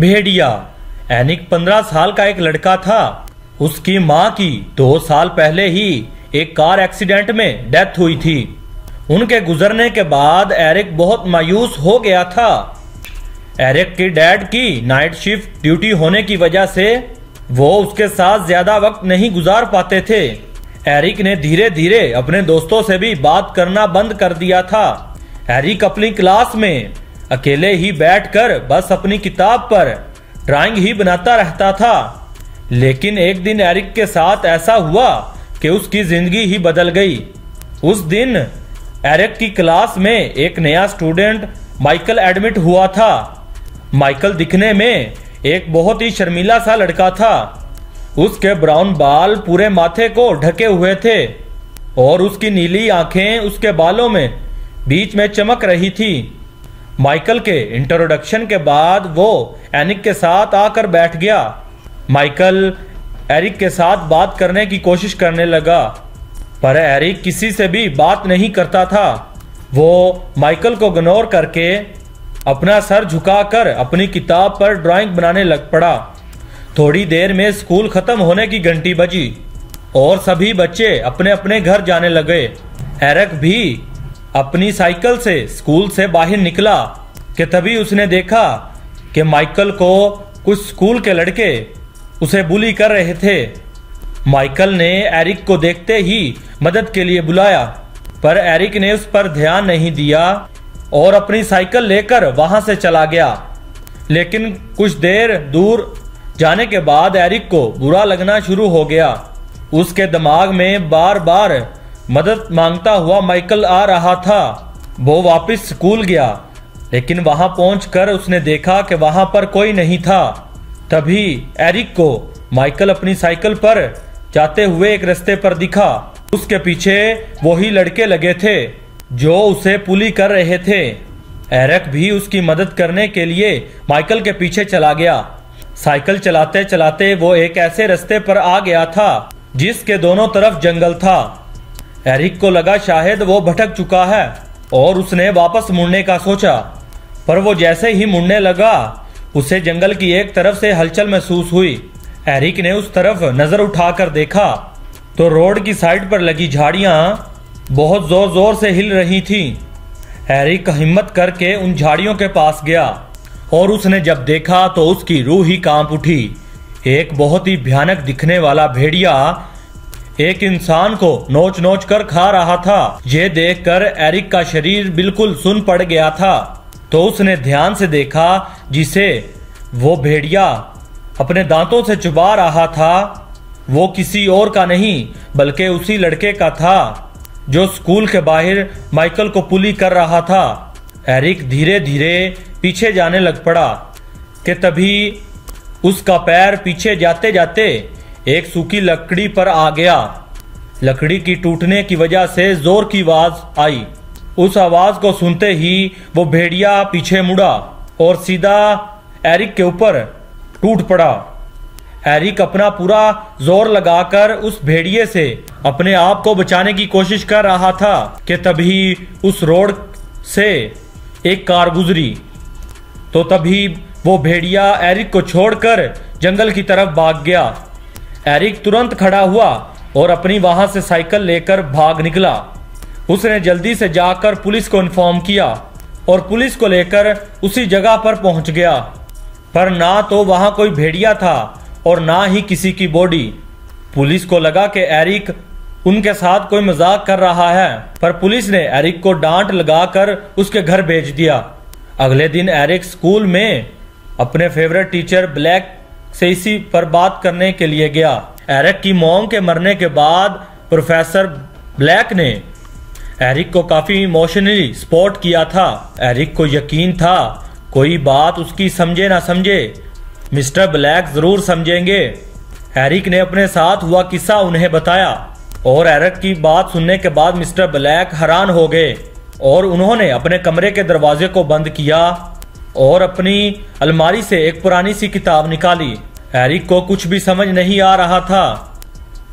भेड़िया। एनिक पंद्रह साल का एक लड़का था। उसकी माँ की दो साल पहले ही एक कार एक्सीडेंट में डेथ हुई थी। उनके गुजरने के बाद एरिक बहुत मायूस हो गया था। एरिक की डैड की नाइट शिफ्ट ड्यूटी होने की वजह से वो उसके साथ ज़्यादा वक्त नहीं गुजार पाते थे। एरिक ने धीरे धीरे अपने दोस्तों से भी बात करना बंद कर दिया था। एरिक अपनी क्लास में अकेले ही बैठकर बस अपनी किताब पर ड्राइंग ही बनाता रहता था। लेकिन एक दिन एरिक के साथ ऐसा हुआ कि उसकी ज़िंदगी ही बदल गई। उस दिन एरिक की क्लास में एक नया स्टूडेंट माइकल एडमिट हुआ था। माइकल दिखने में एक बहुत ही शर्मीला सा लड़का था। उसके ब्राउन बाल पूरे माथे को ढके हुए थे और उसकी नीली आँखें उसके बालों में बीच में चमक रही थी। माइकल के इंट्रोडक्शन के बाद वो एनिक के साथ आकर बैठ गया। माइकल एरिक के साथ बात करने की कोशिश करने लगा, पर एरिक किसी से भी बात नहीं करता था। वो माइकल को इग्नोर करके अपना सर झुकाकर अपनी किताब पर ड्राइंग बनाने लग पड़ा। थोड़ी देर में स्कूल खत्म होने की घंटी बजी और सभी बच्चे अपने अपने घर जाने लगे। एरक भी अपनी साइकिल से, स्कूल से बाहर निकला कि तभी उसने देखा कि माइकल को कुछ स्कूल के लड़के उसे बुली कर रहे थे। माइकल ने एरिक को देखते ही मदद के लिए बुलाया, पर एरिक ने उस पर ध्यान नहीं दिया और अपनी साइकिल लेकर वहाँ से चला गया। लेकिन कुछ देर दूर जाने के बाद एरिक को बुरा लगना शुरू हो गया। उसके दिमाग में बार बार मदद माँगता हुआ माइकल आ रहा था। वो वापस स्कूल गया, लेकिन वहाँ पहुंचकर उसने देखा कि वहाँ पर कोई नहीं था। तभी एरिक को माइकल अपनी साइकिल पर जाते हुए एक रास्ते पर दिखा। उसके पीछे वही लड़के लगे थे, जो उसे पुली कर रहे थे। एरक भी उसकी मदद करने के लिए माइकल के पीछे चला गया। साइकिल चलाते चलाते वो एक ऐसे रास्ते पर आ गया था, जिसके दोनों तरफ़ जंगल था। एरिक को लगा शायद वो भटक चुका है, और उसने वापस मुड़ने का सोचा। पर वो जैसे ही मुड़ने लगा, उसे जंगल की एक तरफ़ से हलचल महसूस हुई। एरिक ने उस तरफ़ नज़र उठाकर देखा तो रोड की साइड पर लगी झाड़ियाँ बहुत ज़ोर ज़ोर से हिल रही थी। एरिक हिम्मत करके उन झाड़ियों के पास गया, और उसने जब देखा तो उसकी रूह ही काँप उठी। एक बहुत ही भयानक दिखने वाला भेड़िया एक इंसान को नोच नोच कर खा रहा था। ये देखकर एरिक का शरीर बिल्कुल सुन पड़ गया था। तो उसने ध्यान से देखा जिसे वो भेड़िया अपने दांतों से चुबा रहा था। वो किसी और का नहीं, बल्कि उसी लड़के का था, जो स्कूल के बाहर माइकल को पुली कर रहा था। एरिक धीरे धीरे पीछे जाने लग पड़ा, कि तभी उसका पैर पीछे जाते जाते एक सूखी लकड़ी पर आ गया। लकड़ी की टूटने की वजह से ज़ोर की आवाज़ आई। उस आवाज़ को सुनते ही वो भेड़िया पीछे मुड़ा और सीधा एरिक के ऊपर टूट पड़ा। एरिक अपना पूरा ज़ोर लगाकर उस भेड़िए से अपने आप को बचाने की कोशिश कर रहा था कि तभी उस रोड से एक कार गुजरी। तो तभी वो भेड़िया एरिक को छोड़कर जंगल की तरफ़ भाग गया। एरिक तुरंत खड़ा हुआ और अपनी वहाँ से साइकिल लेकर भाग निकला। उसने जल्दी से जाकर पुलिस को इन्फॉर्म किया और पुलिस को लेकर उसी जगह पर पहुँच गया। पर ना तो वहाँ कोई भेड़िया था और ना ही किसी की बॉडी। पुलिस को लगा कि एरिक उनके साथ कोई मज़ाक कर रहा है, पर पुलिस ने एरिक को डांट लगाकर उसके घर भेज दिया। अगले दिन एरिक स्कूल में अपने फेवरेट टीचर ब्लैक से इसी पर बात करने के लिए गया। एरिक की मोम के मरने के बाद प्रोफेसर ब्लैक ने एरिक को काफ़ी इमोशनली सपोर्ट किया था। एरिक को यकीन था, कोई बात उसकी समझे ना समझे, मिस्टर ब्लैक ज़रूर समझेंगे। एरिक ने अपने साथ हुआ किस्सा उन्हें बताया और एरिक की बात सुनने के बाद मिस्टर ब्लैक हैरान हो गए और उन्होंने अपने कमरे के दरवाजे को बंद किया। और अपनी अलमारी से एक पुरानी सी किताब निकाली। एरिक को कुछ भी समझ नहीं आ रहा था।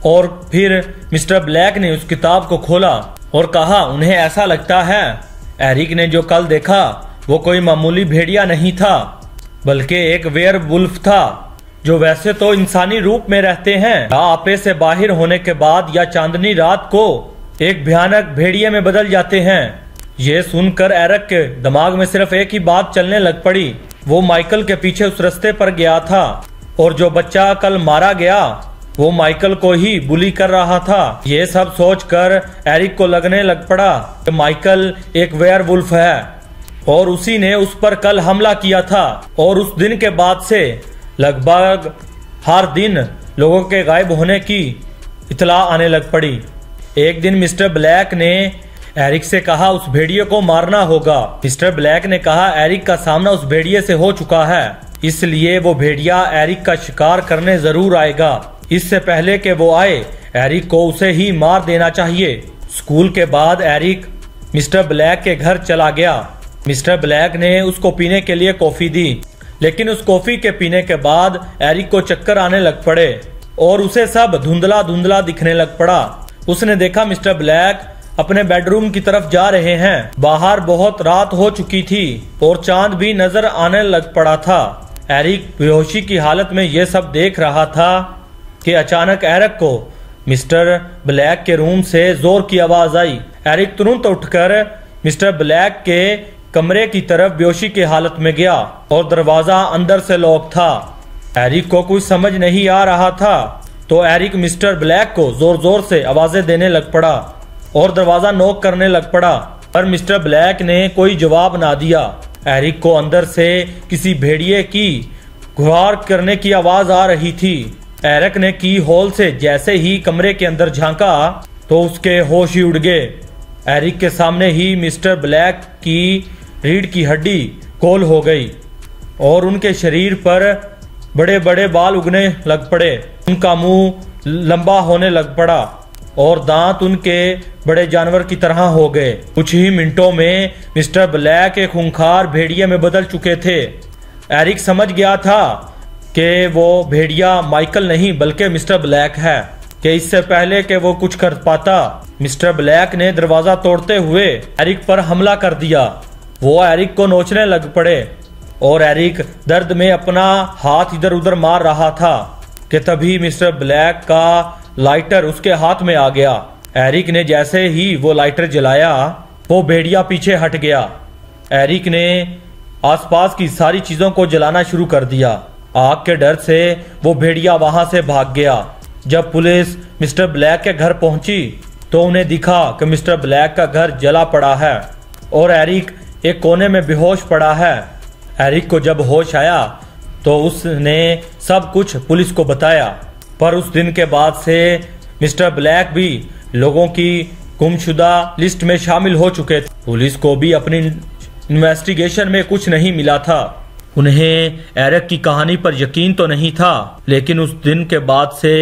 और फिर मिस्टर ब्लैक ने उस किताब को खोला और कहा, उन्हें ऐसा लगता है, एरिक ने जो कल देखा, वो कोई मामूली भेड़िया नहीं था, बल्कि एक वेयर वुल्फ था, जो वैसे तो इंसानी रूप में रहते हैं। या आपे से बाहर होने के बाद या चांदनी रात को एक भयानक भेड़िए में बदल जाते हैं? ये सुनकर एरक के दिमाग में सिर्फ़ एक ही बात चलने लग पड़ी। वो माइकल के पीछे उस रास्ते पर गया था और जो बच्चा कल मारा गया, वो माइकल को ही बुली कर रहा था। ये सब सोचकर एरिक को लगने लग पड़ा कि माइकल एक वेयर है और उसी ने उस पर कल हमला किया था और उस दिन के बाद से लगभग हर दिन लोगों के गायब होने की इतला आने लग पड़ी। एक दिन मिस्टर ब्लैक ने एरिक से कहा, उस भेड़िए को मारना होगा। मिस्टर ब्लैक ने कहा, एरिक का सामना उस भेड़िए से हो चुका है। इसलिए वो भेड़िया एरिक का शिकार करने ज़रूर आएगा। इससे पहले कि वो आए, एरिक को उसे ही मार देना चाहिए। स्कूल के बाद एरिक, मिस्टर ब्लैक के घर चला गया। मिस्टर ब्लैक ने उसको पीने के लिए कॉफ़ी दी। लेकिन उस कॉफ़ी के पीने के बाद एरिक को चक्कर आने लग पड़े और उसे सब धुंधला धुंधला दिखने लग पड़ा। उसने देखा, मिस्टर ब्लैक अपने बेडरूम की तरफ़ जा रहे हैं। बाहर बहुत रात हो चुकी थी और चाँद भी नज़र आने लग पड़ा था। एरिक बेहोशी की हालत में यह सब देख रहा था कि अचानक एरिक को मिस्टर ब्लैक के रूम से ज़ोर की आवाज़ आई। एरिक तुरंत उठकर मिस्टर ब्लैक के कमरे की तरफ़ बेहोशी की हालत में गया और दरवाज़ा अंदर से लॉक था। एरिक को कुछ समझ नहीं आ रहा था तो एरिक मिस्टर ब्लैक को ज़ोर ज़ोर से आवाज़ें देने लग पड़ा। और दरवाज़ा नोक करने लग पड़ा, पर मिस्टर ब्लैक ने कोई जवाब ना दिया। एरिक को अंदर से किसी भेड़िए की गुहार करने की आवाज़ आ रही थी। एरिक ने की होल से जैसे ही कमरे के अंदर झांका तो उसके होश ही उड़ गए। एरिक के सामने ही मिस्टर ब्लैक की रीढ़ की हड्डी गोल हो गई और उनके शरीर पर बड़े बड़े बाल उगने लग पड़े। उनका मुँह लंबा होने लग पड़ा। और दांत उनके बड़े जानवर की तरह हो गए। कुछ ही मिनटों में मिस्टर ब्लैक एक खूंखार भेड़िए में बदल चुके थे। एरिक समझ गया था कि वो भेड़िया माइकल नहीं, बल्कि मिस्टर ब्लैक है, कि इससे पहले कि वो कुछ कर पाता। मिस्टर ब्लैक ने दरवाज़ा तोड़ते हुए एरिक पर हमला कर दिया। वो एरिक को नोचने लग पड़े और एरिक दर्द में अपना हाथ इधर उधर मार रहा था, कि तभी मिस्टर ब्लैक का लाइटर उसके हाथ में आ गया। एरिक ने जैसे ही वो लाइटर जलाया, वो भेड़िया पीछे हट गया। एरिक ने आसपास की सारी चीज़ों को जलाना शुरू कर दिया। आग के डर से वो भेड़िया वहाँ से भाग गया। जब पुलिस मिस्टर ब्लैक के घर पहुँची तो उन्हें दिखा कि मिस्टर ब्लैक का घर जला पड़ा है और एरिक एक कोने में बेहोश पड़ा है। एरिक को जब होश आया तो उसने सब कुछ पुलिस को बताया। पर उस दिन के बाद से मिस्टर ब्लैक भी लोगों की गुमशुदा लिस्ट में शामिल हो चुके थे। पुलिस को भी अपनी इन्वेस्टिगेशन में कुछ नहीं मिला था। उन्हें एरक की कहानी पर यकीन तो नहीं था, लेकिन उस दिन के बाद से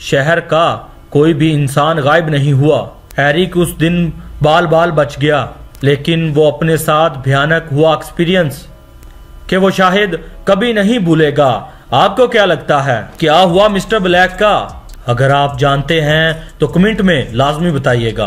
शहर का कोई भी इंसान गायब नहीं हुआ। एरिक उस दिन बाल बाल बच गया, लेकिन वो अपने साथ भयानक हुआ एक्सपीरियंस, कि वो शायद कभी नहीं भूलेगा। आपको क्या लगता है क्या हुआ मिस्टर ब्लैक का? अगर आप जानते हैं तो कमेंट में लाजमी बताइएगा।